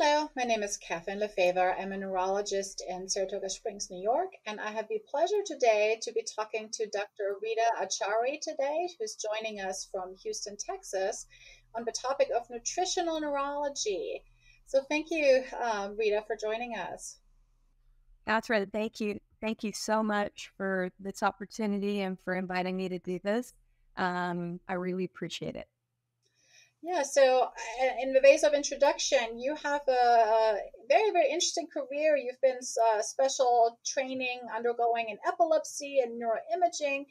Hello, my name is Kathrin LaFaver. I'm a neurologist in Saratoga Springs, New York, and I have the pleasure today to be talking to Dr. Reeta Achari today, who's joining us from Houston, Texas, on the topic of nutritional neurology. So thank you, um, Reeta, for joining us. Kathrin, thank you. Thank you so much for this opportunity and for inviting me to do this. Um, I really appreciate it. Yeah, so uh, in the ways of introduction, you have a very, very interesting career. You've been uh, special training undergoing in epilepsy and neuroimaging.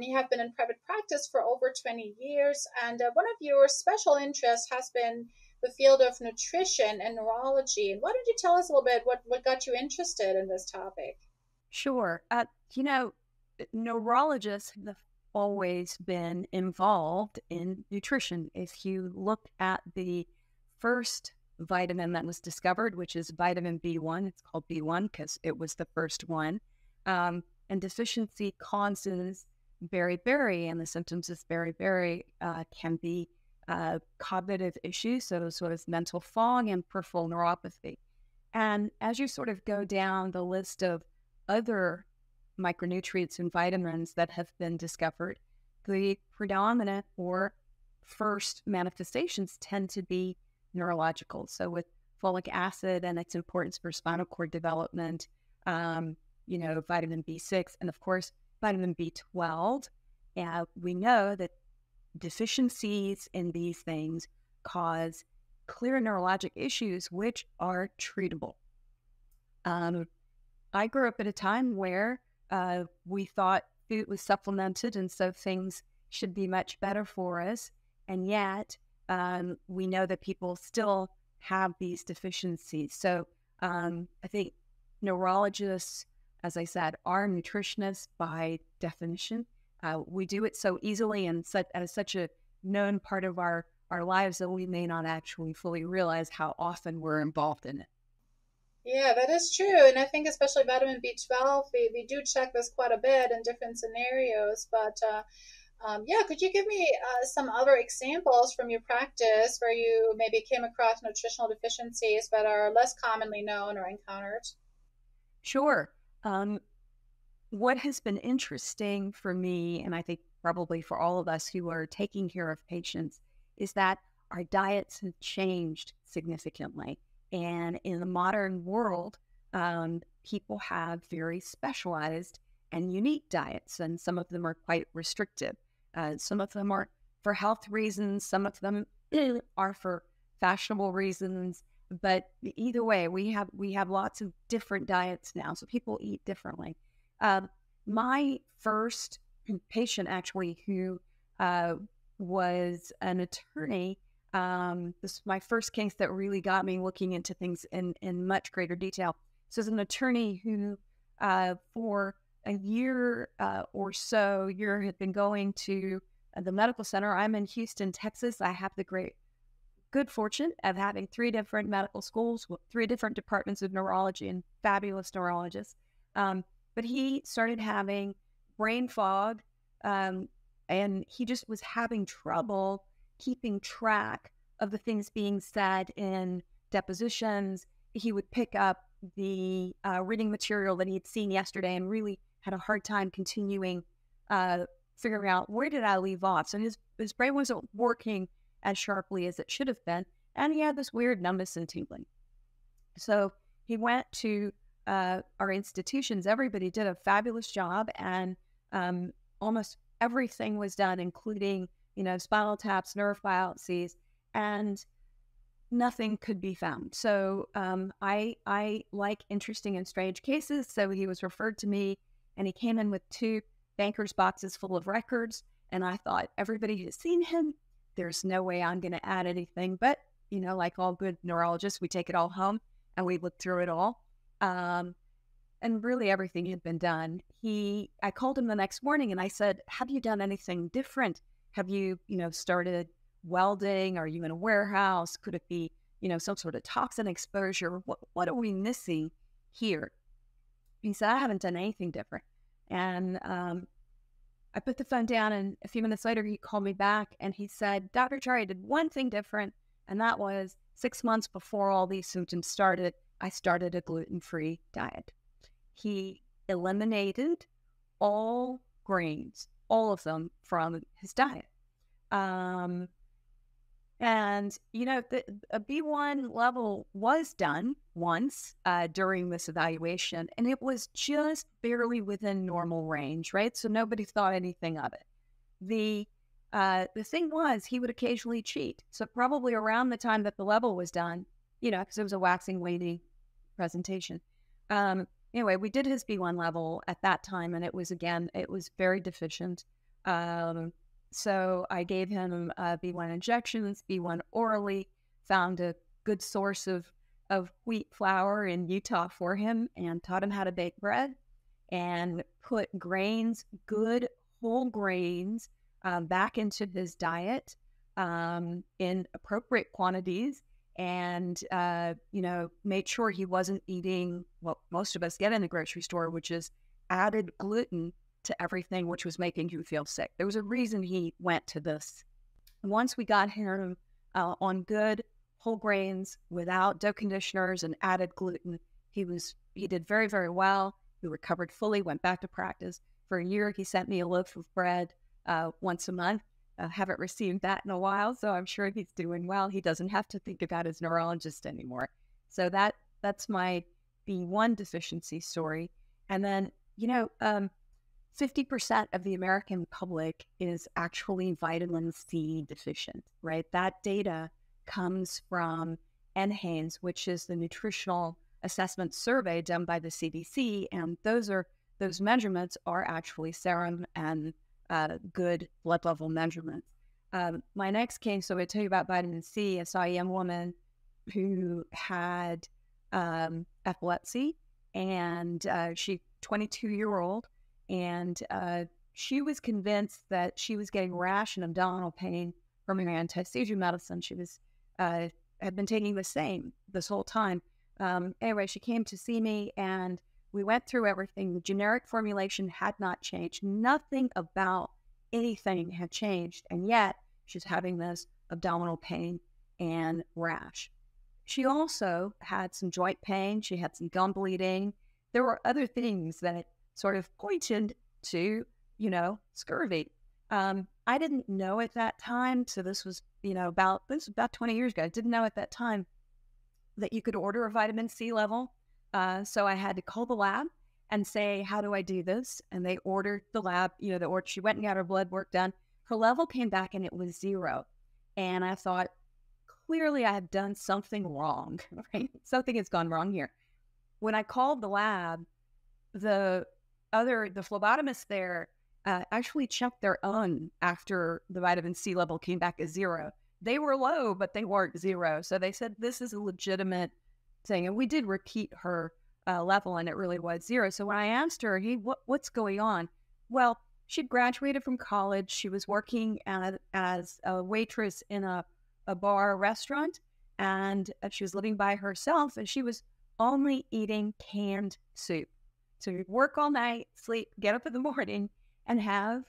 You have been in private practice for over 20 years. And uh, one of your special interests has been the field of nutrition and neurology. And why don't you tell us a little bit what, what got you interested in this topic? Sure. Uh, you know, neurologists, the always been involved in nutrition. If you look at the first vitamin that was discovered, which is vitamin B1, it's called B1 because it was the first one, um, and deficiency causes beriberi, and the symptoms of beriberi uh, can be uh, cognitive issues, so sort of mental fog and peripheral neuropathy. And as you sort of go down the list of other micronutrients and vitamins that have been discovered, the predominant or first manifestations tend to be neurological. So, with folic acid and its importance for spinal cord development, um, you know, vitamin B6, and of course, vitamin B12. And we know that deficiencies in these things cause clear neurologic issues, which are treatable. Um, I grew up at a time where uh, we thought food was supplemented, and so things should be much better for us. And yet, um, we know that people still have these deficiencies. So um, I think neurologists, as I said, are nutritionists by definition. Uh, we do it so easily and such, as such a known part of our, our lives that we may not actually fully realize how often we're involved in it. Yeah, that is true. And I think especially vitamin B12, we, we do check this quite a bit in different scenarios. But uh, um, yeah, could you give me uh, some other examples from your practice where you maybe came across nutritional deficiencies that are less commonly known or encountered? Sure. Um, what has been interesting for me, and I think probably for all of us who are taking care of patients, is that our diets have changed significantly. And in the modern world, um, people have very specialized and unique diets, and some of them are quite restrictive. Uh, some of them are for health reasons, some of them are for fashionable reasons. But either way, we have we have lots of different diets now, so people eat differently. Uh, my first patient, actually, who uh, was an attorney um, this is my first case that really got me looking into things in, in much greater detail. So, as an attorney who, uh, for a year uh, or so, year had been going to the medical center. I'm in Houston, Texas. I have the great good fortune of having three different medical schools three different departments of neurology and fabulous neurologists. Um, but he started having brain fog, um, and he just was having trouble keeping track of the things being said in depositions. He would pick up the uh, reading material that he had seen yesterday and really had a hard time continuing uh, figuring out where did I leave off. So his his brain wasn't working as sharply as it should have been, and he had this weird numbness and tingling. So he went to uh, our institutions. Everybody did a fabulous job, and um, almost everything was done, including you know, spinal taps, nerve biopsies, and nothing could be found. So um, I I like interesting and strange cases. So he was referred to me, and he came in with two banker's boxes full of records. And I thought everybody has seen him. There's no way I'm going to add anything. But you know, like all good neurologists, we take it all home and we look through it all. Um, and really everything had been done. He, I called him the next morning and I said, "Have you done anything different?" Have you, you know, started welding? Are you in a warehouse? Could it be, you know, some sort of toxin exposure? What what are we missing here? He said, I haven't done anything different. And um, I put the phone down, and a few minutes later, he called me back and he said, Dr. Achari, I did one thing different, and that was six months before all these symptoms started, I started a gluten free diet. He eliminated all grains, all of them from his diet. Um, and, you know, the, a B1 level was done once uh, during this evaluation, and it was just barely within normal range, right? So nobody thought anything of it. The uh, the thing was, he would occasionally cheat. So probably around the time that the level was done, you know, because it was a waxing waning presentation. Um, anyway, we did his B1 level at that time, and it was again, it was very deficient. Um, so I gave him uh, B1 injections, B1 orally, found a good source of, of wheat flour in Utah for him, and taught him how to bake bread and put grains, good whole grains, um, back into his diet um, in appropriate quantities and uh, you know made sure he wasn't eating what most of us get in the grocery store which is added gluten to everything which was making him feel sick. There was a reason he went to this. Once we got him uh, on good whole grains without dough conditioners and added gluten he was he did very very well. He recovered fully went back to practice. For a year he sent me a loaf of bread uh, once a month. I haven't received that in a while, so I'm sure he's doing well. He doesn't have to think about his neurologist anymore. So that that's my B1 deficiency story. And then, you know, um, 50% of the American public is actually vitamin C deficient, right? That data comes from NHANES, which is the nutritional assessment survey done by the CDC. And those are those measurements are actually serum and uh, good blood level measurements. Um, my next case, so I tell you about vitamin C. I saw a young woman who had um, epilepsy, and uh, she 22 year old, and uh, she was convinced that she was getting rash and abdominal pain from her anti-seizure medicine. She was uh, had been taking the same this whole time. Um, anyway, she came to see me, and we went through everything. The generic formulation had not changed. Nothing about anything had changed. And yet she's having this abdominal pain and rash. She also had some joint pain. She had some gum bleeding. There were other things that sort of pointed to, you know, scurvy. Um, I didn't know at that time. So this was, you know, about this was about 20 years ago. I didn't know at that time that you could order a vitamin C level uh, so I had to call the lab and say, how do I do this? And they ordered the lab, you know, the order. she went and got her blood work done. Her level came back and it was zero. And I thought, clearly I have done something wrong, right? Something has gone wrong here. When I called the lab, the other, the phlebotomist there uh, actually checked their own after the vitamin C level came back as zero. They were low, but they weren't zero. So they said, this is a legitimate saying, and we did repeat her uh, level, and it really was zero. So when I asked her, "Hey, what, what's going on?" Well, she'd graduated from college. She was working as, as a waitress in a, a bar restaurant, and uh, she was living by herself, and she was only eating canned soup. So you'd work all night, sleep, get up in the morning, and have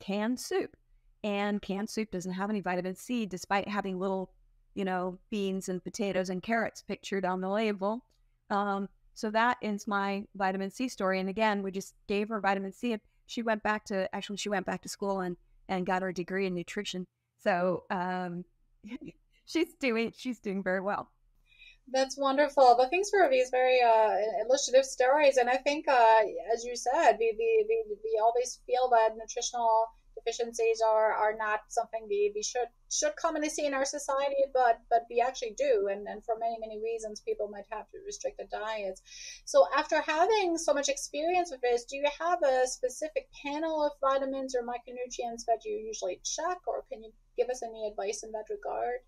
canned soup. And canned soup doesn't have any vitamin C, despite having little you know, beans and potatoes and carrots pictured on the label. Um, so that is my vitamin C story. And again, we just gave her vitamin C. And she went back to actually she went back to school and and got her degree in nutrition. So um, she's doing she's doing very well. That's wonderful. But thanks for these very uh, illustrative stories. And I think, uh, as you said, we, we, we, we always feel that nutritional deficiencies are, are not something we, we should should commonly see in our society, but but we actually do, and, and for many many reasons, people might have to restrict their diets. So after having so much experience with this, do you have a specific panel of vitamins or micronutrients that you usually check, or can you give us any advice in that regard?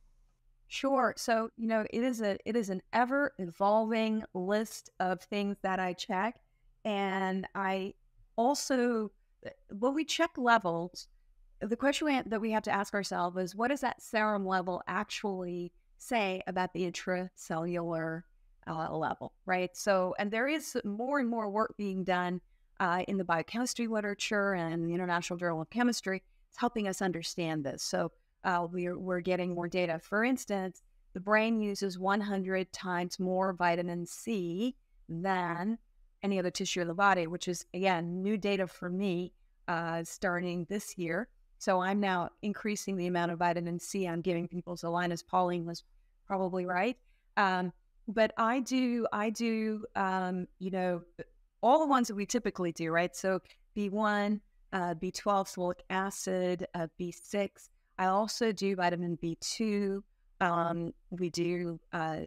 Sure. So, you know, it is a it is an ever evolving list of things that I check and I also when we check levels, the question that we have to ask ourselves is what does that serum level actually say about the intracellular uh, level, right? So, and there is more and more work being done uh, in the biochemistry literature and the International Journal of Chemistry. It's helping us understand this. So, uh, we're, we're getting more data. For instance, the brain uses 100 times more vitamin C than any other tissue in the body, which is, again, new data for me uh, starting this year. So I'm now increasing the amount of vitamin C I'm giving people. So Linus Pauling was probably right. Um, but I do, I do, um, you know, all the ones that we typically do, right? So B1, uh, B12 folic acid, uh, B6. I also do vitamin B2. Um, we do uh,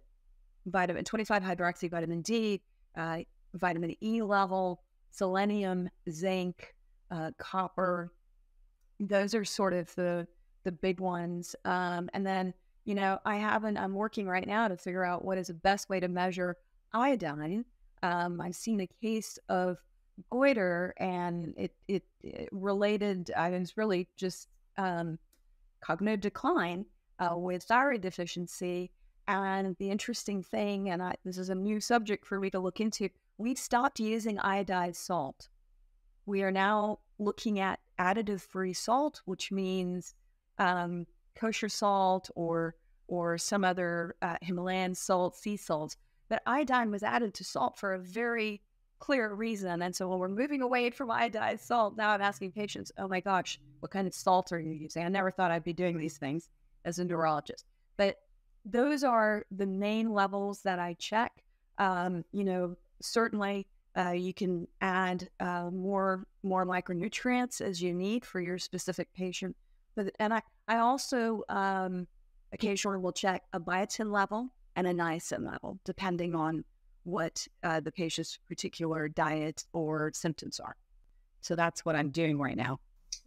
vitamin 25 hydroxy vitamin D, uh, vitamin E level, selenium, zinc, uh, copper. Those are sort of the the big ones. Um, and then you know I haven't. I'm working right now to figure out what is the best way to measure iodine. Um, I've seen a case of goiter, and it it, it related. I was really just um, cognitive decline uh, with thyroid deficiency. And the interesting thing, and I, this is a new subject for me to look into, we've stopped using iodized salt. We are now looking at additive free salt, which means um, kosher salt or or some other uh, Himalayan salt, sea salts. But iodine was added to salt for a very clear reason. And so when we're moving away from iodized salt, now I'm asking patients, oh my gosh, what kind of salt are you using? I never thought I'd be doing these things as a neurologist. But those are the main levels that I check. Um, you know, certainly uh, you can add uh, more more micronutrients as you need for your specific patient. But and I I also um, occasionally will check a biotin level and a niacin level depending on what uh, the patient's particular diet or symptoms are. So that's what I'm doing right now.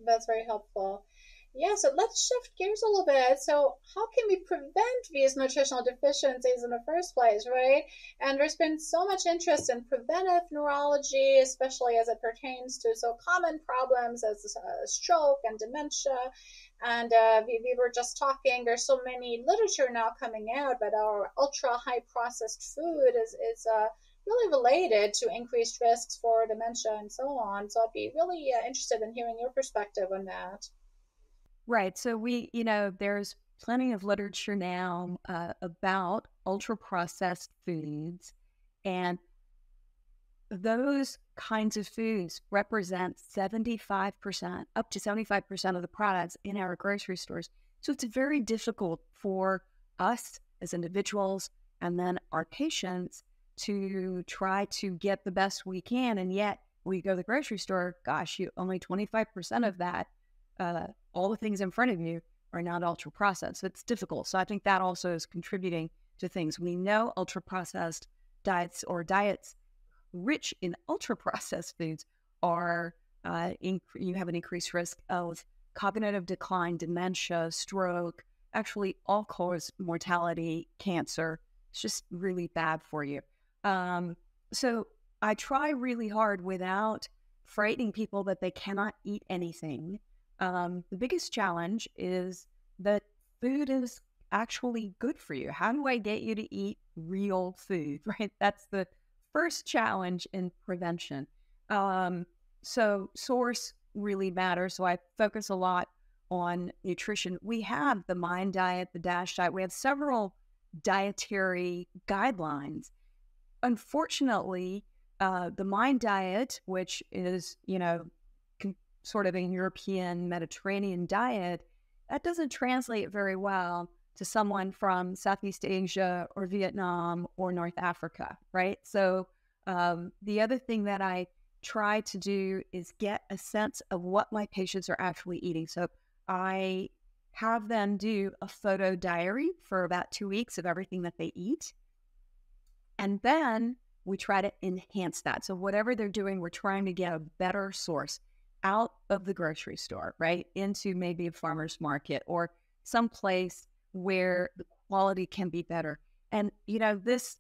That's very helpful. Yeah, so let's shift gears a little bit. So, how can we prevent these nutritional deficiencies in the first place, right? And there's been so much interest in preventive neurology, especially as it pertains to so common problems as uh, stroke and dementia. And uh, we, we were just talking, there's so many literature now coming out that our ultra high processed food is, is uh, really related to increased risks for dementia and so on. So, I'd be really uh, interested in hearing your perspective on that. Right. So we, you know, there's plenty of literature now uh, about ultra processed foods, and those kinds of foods represent 75%, up to 75% of the products in our grocery stores. So it's very difficult for us as individuals and then our patients to try to get the best we can. And yet we go to the grocery store, gosh, you only 25% of that uh, all the things in front of you are not ultra processed. So it's difficult. So I think that also is contributing to things. We know ultra processed diets or diets rich in ultra processed foods are uh, you have an increased risk of cognitive decline, dementia, stroke, actually all cause mortality, cancer. It's just really bad for you. Um, so I try really hard without frightening people that they cannot eat anything um, the biggest challenge is that food is actually good for you. How do I get you to eat real food? Right? That's the first challenge in prevention. Um, so, source really matters. So, I focus a lot on nutrition. We have the MIND diet, the DASH diet, we have several dietary guidelines. Unfortunately, uh, the MIND diet, which is, you know, sort of a European Mediterranean diet, that doesn't translate very well to someone from Southeast Asia or Vietnam or North Africa, right? So um, the other thing that I try to do is get a sense of what my patients are actually eating. So I have them do a photo diary for about two weeks of everything that they eat. And then we try to enhance that. So whatever they're doing, we're trying to get a better source out of the grocery store, right? Into maybe a farmer's market or some place where the quality can be better. And, you know, this,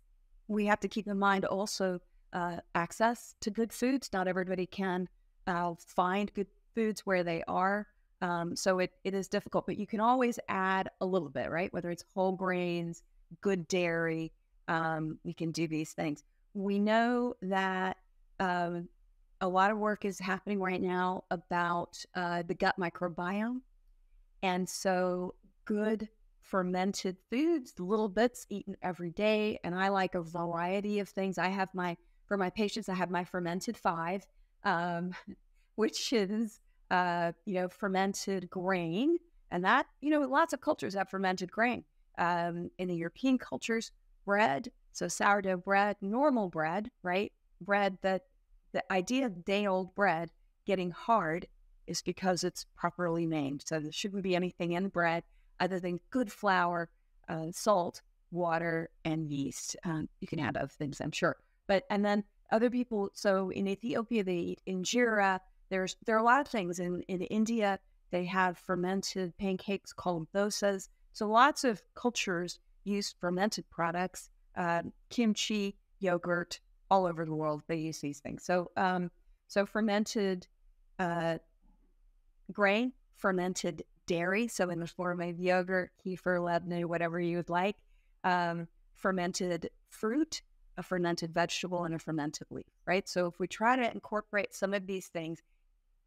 we have to keep in mind also uh, access to good foods. Not everybody can uh, find good foods where they are. Um, so it, it is difficult, but you can always add a little bit, right? Whether it's whole grains, good dairy, um, we can do these things. We know that um, a lot of work is happening right now about uh, the gut microbiome. And so, good fermented foods, little bits eaten every day. And I like a variety of things. I have my, for my patients, I have my fermented five, um, which is, uh, you know, fermented grain. And that, you know, lots of cultures have fermented grain. Um, in the European cultures, bread, so sourdough bread, normal bread, right? Bread that the idea of day old bread getting hard is because it's properly named. So there shouldn't be anything in bread other than good flour, uh, salt, water, and yeast. Um, you can add other things, I'm sure. But and then other people. So in Ethiopia, they eat injera. There's there are a lot of things in in India. They have fermented pancakes called dosas. So lots of cultures use fermented products, uh, kimchi, yogurt, all over the world. They use these things. So um, so fermented uh, grain, fermented dairy, so in the form of yogurt, kefir, labneh, whatever you would like, um, fermented fruit, a fermented vegetable, and a fermented leaf, right? So if we try to incorporate some of these things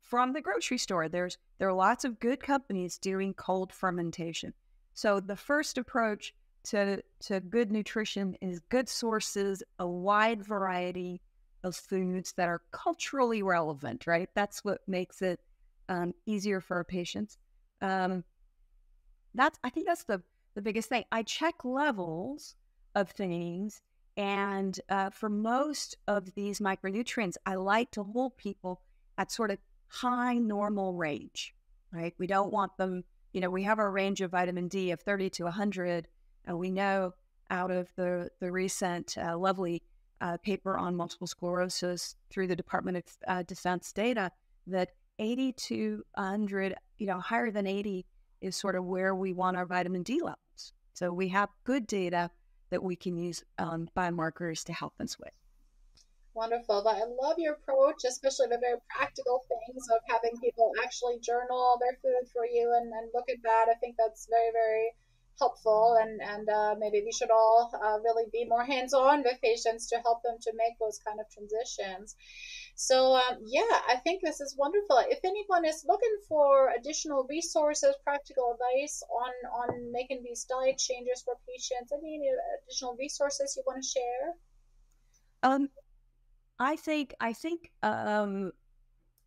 from the grocery store, there's there are lots of good companies doing cold fermentation. So the first approach to to good nutrition is good sources, a wide variety of foods that are culturally relevant, right? That's what makes it um, easier for our patients. Um, that's I think that's the the biggest thing. I check levels of things, and uh, for most of these micronutrients, I like to hold people at sort of high normal range. Right? We don't want them. You know, we have our range of vitamin D of 30 to 100, and we know out of the the recent uh, lovely uh, paper on multiple sclerosis through the Department of uh, Defense data that 80 to 100, you know, higher than 80 is sort of where we want our vitamin D levels. So we have good data that we can use um, biomarkers to help us with. Wonderful. But I love your approach, especially the very practical things of having people actually journal their food for you and, and look at that. I think that's very, very helpful and and uh, maybe we should all uh, really be more hands-on with patients to help them to make those kind of transitions. So um, yeah i think this is wonderful. If anyone is looking for additional resources practical advice on on making these diet changes for patients any additional resources you want to share? Um i think i think um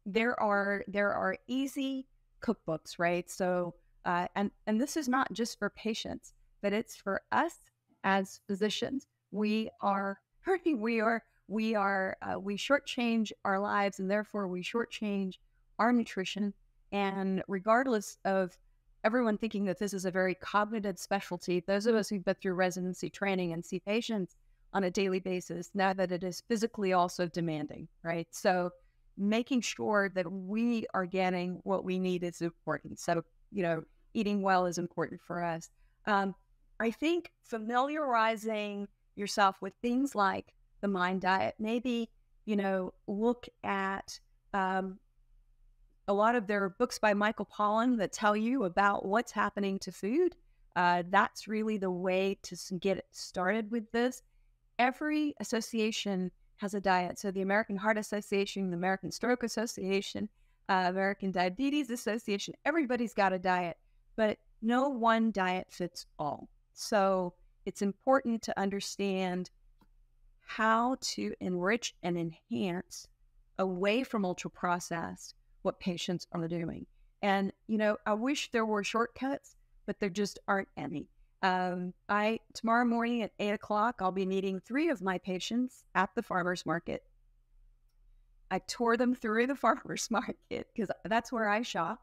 there are there are easy cookbooks right? So uh, and, and this is not just for patients, but it's for us as physicians. We are hurting. We are, we are, uh, we shortchange our lives and therefore we shortchange our nutrition. And regardless of everyone thinking that this is a very cognitive specialty, those of us who've been through residency training and see patients on a daily basis know that it is physically also demanding, right? So making sure that we are getting what we need is important. So you know, eating well is important for us. Um, I think familiarizing yourself with things like the mind diet, maybe, you know, look at um, a lot of their books by Michael Pollan that tell you about what's happening to food. Uh, that's really the way to get started with this. Every association has a diet. So the American Heart Association, the American Stroke Association, uh, American Diabetes Association. Everybody's got a diet, but no one diet fits all. So it's important to understand how to enrich and enhance away from ultra processed what patients are doing. And, you know, I wish there were shortcuts, but there just aren't any. Um, I tomorrow morning at eight o'clock, I'll be meeting three of my patients at the farmers market I tore them through the farmers market because that's where I shop.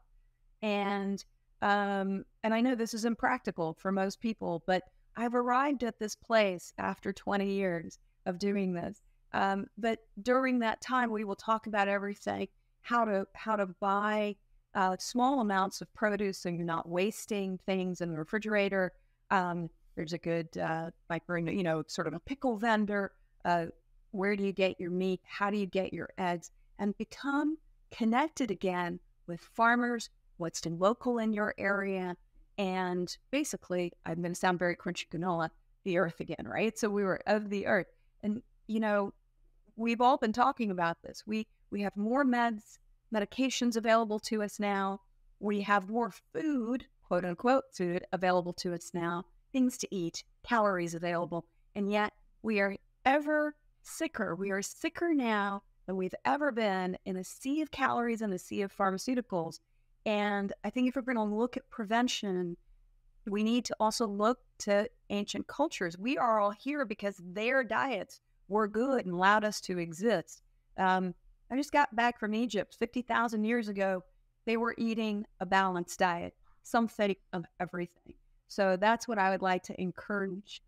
And um, and I know this is impractical for most people, but I've arrived at this place after 20 years of doing this. Um, but during that time, we will talk about everything how to how to buy uh, small amounts of produce so you're not wasting things in the refrigerator. Um, there's a good uh, you know, sort of a pickle vendor. Uh, where do you get your meat? How do you get your eggs? And become connected again with farmers, what's in local in your area. And basically, I'm going to sound very crunchy granola, the earth again, right? So we were of the earth. And, you know, we've all been talking about this. We, we have more meds, medications available to us now. We have more food, quote unquote food available to us now, things to eat, calories available. And yet we are ever sicker. We are sicker now than we've ever been in a sea of calories and a sea of pharmaceuticals. And I think if we're going to look at prevention, we need to also look to ancient cultures. We are all here because their diets were good and allowed us to exist. Um, I just got back from Egypt 50,000 years ago. They were eating a balanced diet, something of everything. So that's what I would like to encourage.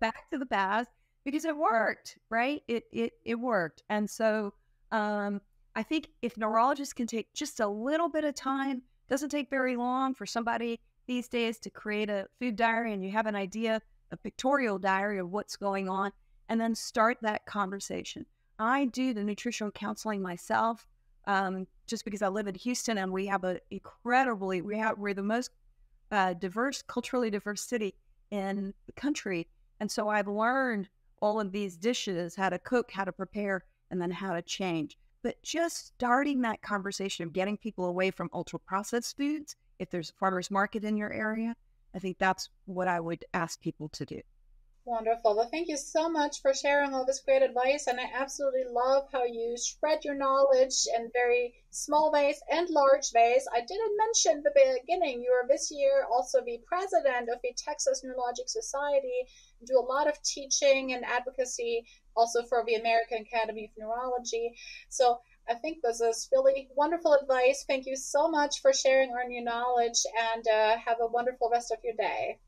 Back to the past because it worked, right? It it it worked, and so um, I think if neurologists can take just a little bit of time, doesn't take very long for somebody these days to create a food diary, and you have an idea, a pictorial diary of what's going on, and then start that conversation. I do the nutritional counseling myself, um, just because I live in Houston and we have a incredibly we have we're the most uh, diverse, culturally diverse city in the country, and so I've learned all of these dishes, how to cook, how to prepare, and then how to change. But just starting that conversation of getting people away from ultra processed foods, if there's a farmer's market in your area, I think that's what I would ask people to do. Wonderful. Well, thank you so much for sharing all this great advice. And I absolutely love how you spread your knowledge in very small ways and large ways. I didn't mention the beginning, you are this year also the president of the Texas Neurologic Society, do a lot of teaching and advocacy also for the American Academy of Neurology. So I think this is really wonderful advice. Thank you so much for sharing our new knowledge and uh, have a wonderful rest of your day.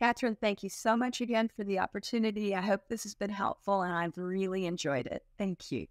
Kathrin, thank you so much again for the opportunity. I hope this has been helpful and I've really enjoyed it. Thank you.